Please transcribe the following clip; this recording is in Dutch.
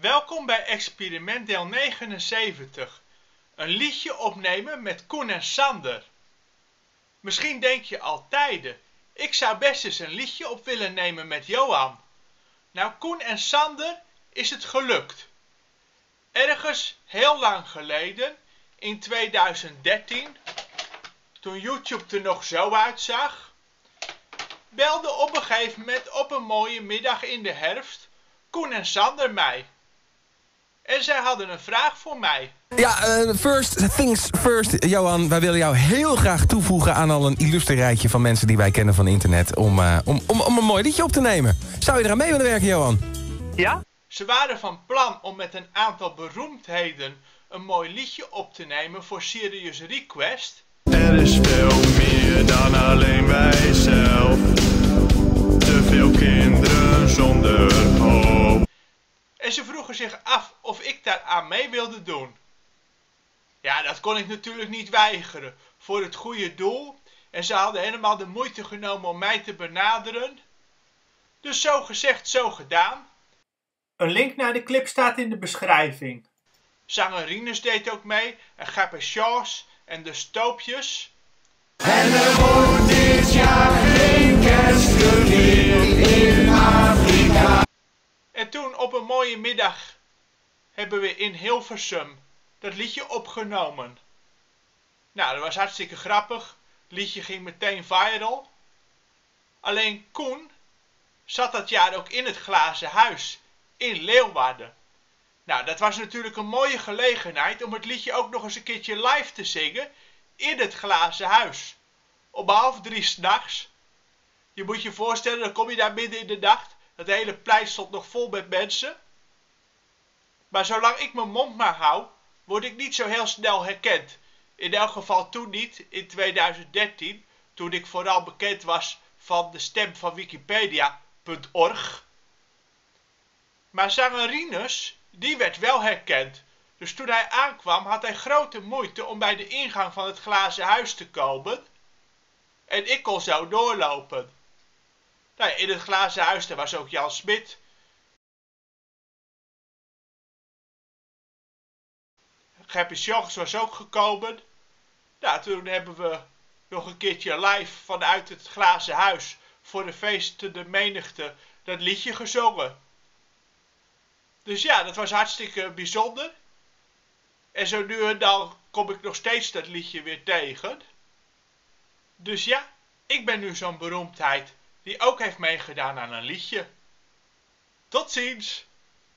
Welkom bij experiment deel 79. Een liedje opnemen met Koen en Sander. Misschien denk je al tijden, ik zou best eens een liedje op willen nemen met Johan. Nou Koen en Sander is het gelukt. Ergens heel lang geleden, in 2013, toen YouTube er nog zo uitzag, belde op een gegeven moment op een mooie middag in de herfst Koen en Sander mij. En zij hadden een vraag voor mij. Ja, eh, first things first, Johan. Wij willen jou heel graag toevoegen aan al een illustre rijtje van mensen die wij kennen van internet... Om, eh, om, om, om een mooi liedje op te nemen. Zou je eraan mee willen werken, Johan? Ja? Ze waren van plan om met een aantal beroemdheden een mooi liedje op te nemen voor Serious Request. Er is veel meer dan alleen wij zelf. En ze vroegen zich af of ik daar aan mee wilde doen. Ja, dat kon ik natuurlijk niet weigeren. Voor het goede doel. En ze hadden helemaal de moeite genomen om mij te benaderen. Dus zo gezegd, zo gedaan. Een link naar de clip staat in de beschrijving. Zanger Rinus deed ook mee. En Gappe Shaws en de Stoopjes. En er wordt dit jaar mooie middag hebben we in Hilversum dat liedje opgenomen. Nou, dat was hartstikke grappig. Het liedje ging meteen viral. Alleen Koen zat dat jaar ook in het glazen huis in Leeuwarden. Nou, dat was natuurlijk een mooie gelegenheid om het liedje ook nog eens een keertje live te zingen in het glazen huis. Om half drie s'nachts. Je moet je voorstellen, dan kom je daar midden in de nacht. Het hele plein stond nog vol met mensen. Maar zolang ik mijn mond maar hou, word ik niet zo heel snel herkend. In elk geval toen niet, in 2013, toen ik vooral bekend was van de stem van Wikipedia.org. Maar zanger Rinus, die werd wel herkend. Dus toen hij aankwam had hij grote moeite om bij de ingang van het glazen huis te komen. En ik kon zo doorlopen. Nou, in het glazen huis daar was ook Jan Smit. Geppie Sjoggs was ook gekomen. Nou, toen hebben we nog een keertje live vanuit het glazen huis voor de feestende menigte dat liedje gezongen. Dus ja, dat was hartstikke bijzonder. En zo nu en dan kom ik nog steeds dat liedje weer tegen. Dus ja, ik ben nu zo'n beroemdheid die ook heeft meegedaan aan een liedje. Tot ziens!